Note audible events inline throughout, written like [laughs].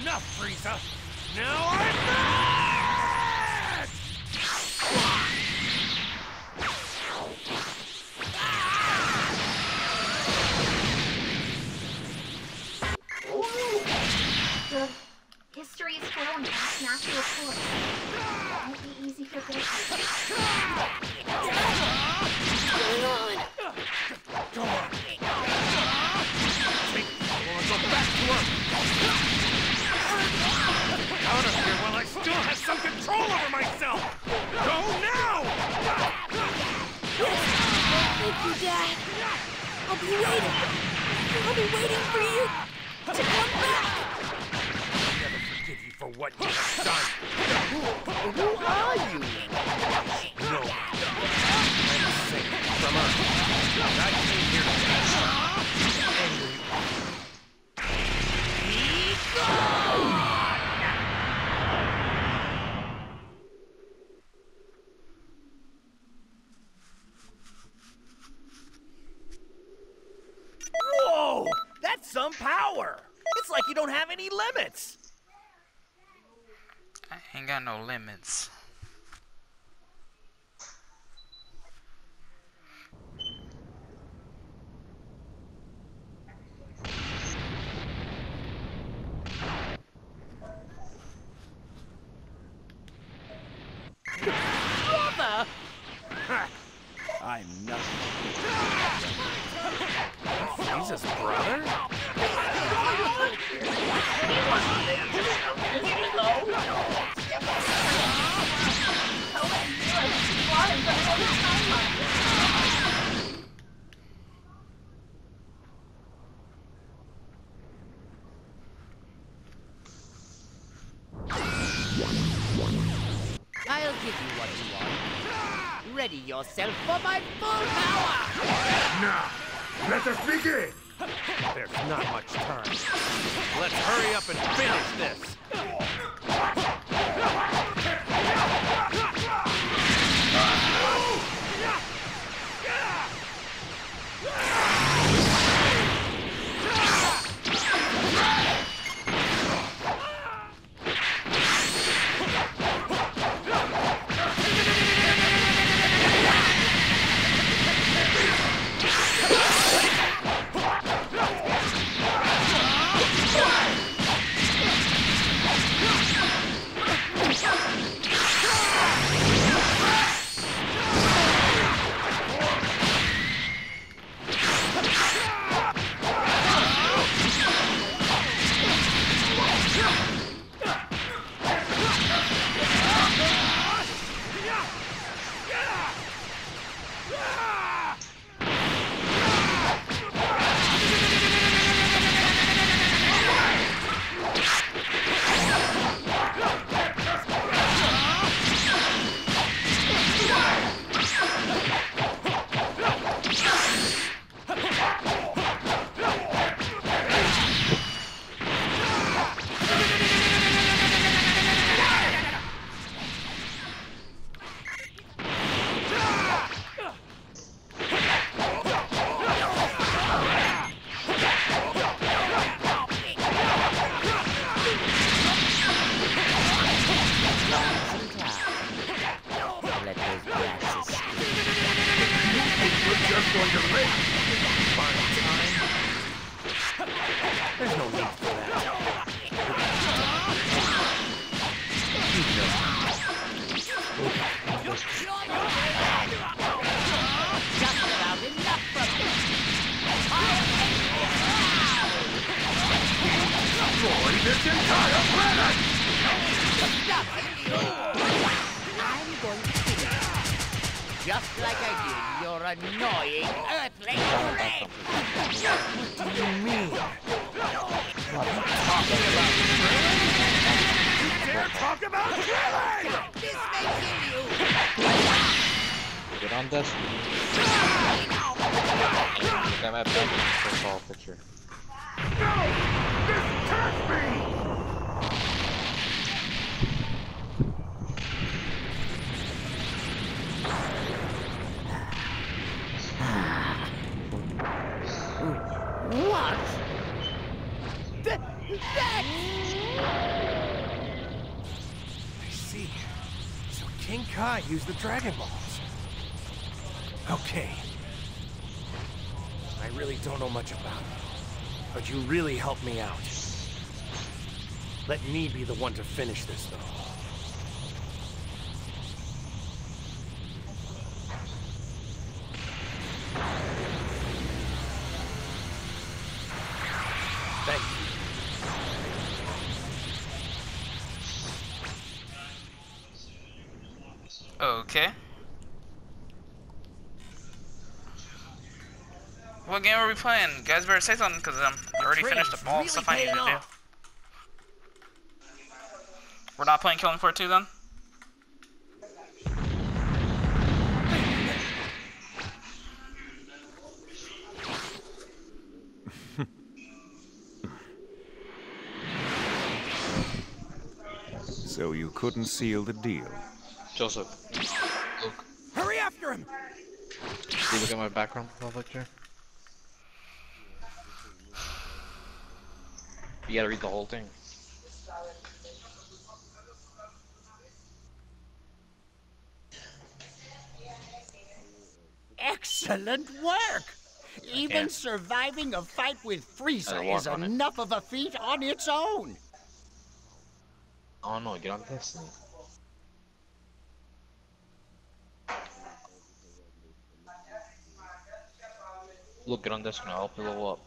enough, Frieza! Now I'm mad! You, Dad. I'll be waiting. I'll be waiting for you to come back. I'll never forgive you for what you have done! Who are you? No. I'm safe from Earth. I came Some power! It's like you don't have any limits! I ain't got no limits. Brother! I'm nothing. Frieza's brother? I'll give you what you want. Ready yourself for my full power! Now, let us begin! There's not much time. Let's hurry up and finish this! This entire planet! I'm going to kill you. Just like I did your annoying earthling friend. What do you mean? What are you talking about? You Dare talk about killing! This may kill you. Get on this. Damn it, back profile picture. No! use the Dragon Balls. Okay. I really don't know much about it, but you really helped me out. Let me be the one to finish this, though. Thank you. Okay. What game are we playing? You guys better say something because I'm already finished train's up all the really stuff I need to paying do. Off. We're not playing Killing Floor 2 then? So you couldn't seal the deal. Joseph, look. Hurry after him! do you look at my background profile picture? You gotta read the whole thing. Excellent work! Even surviving a fight with Frieza is on it. enough of a feat on its own. Oh no, get on Destiny. Look, get on Destiny, I'll level up.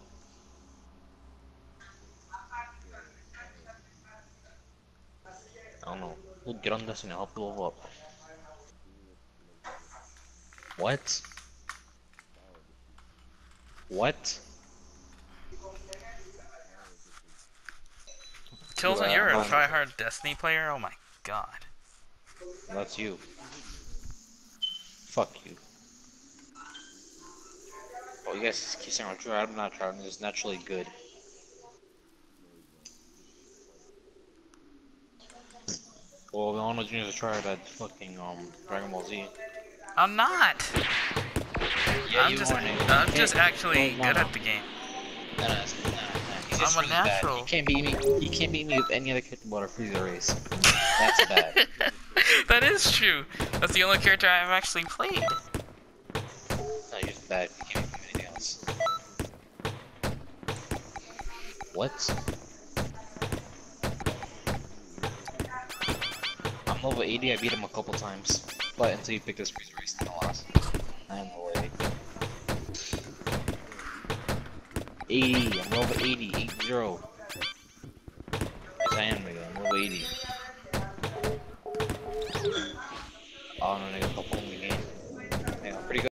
Oh, I don't know. Look, get on Destiny, I'll you up. What? What? Yeah, you're a tryhard Destiny player? Oh my god. That's you. Fuck you. Oh, you guys keep saying I'm trying. I'm not trying. I'm just naturally good. Well, the only juniors are trying that fucking um Dragon Ball Z. I'm not! Yeah, I'm just. I'm Okay. just actually No, no, good at the game. No, no, no, no, I'm a really bad. natural. You can't beat me. You can't beat me with any other character but a Frieza race. That's bad. [laughs] that is true. That's the only character I've actually played. No, you're just bad. You can't beat anything else. What? I'm level 80, I beat him a couple times. But until you pick this Frieza race, then I lost. I am level 80. 80, I'm level 80, 8 0. Yes, I am, nigga, I'm level 80. Oh no, nigga,